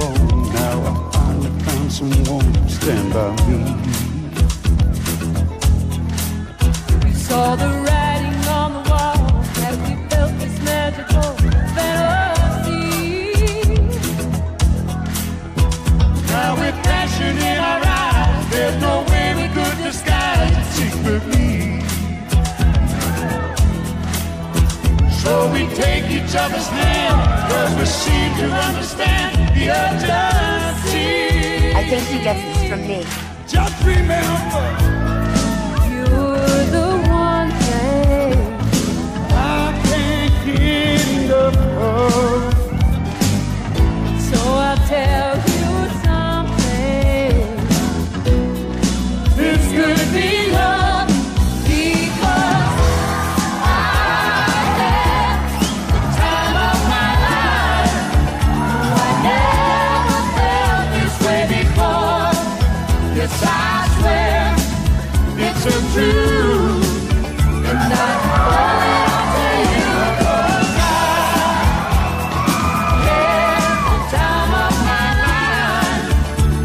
long. Now I finally found someone to stand by me. We saw the writing on the wall as we felt this magical fantasy. Now with passion in our eyes, there's no way we could disguise it secretly. So we take each other's hand, cause we seem to understand the urgency. I think he gets this from me. Just remember, You're the one thing I can't get enough of. So I'll tell you something. This could be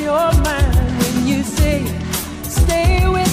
your mind when you say, "Stay with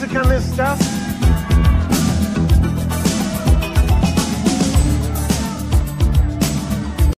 music and this stuff.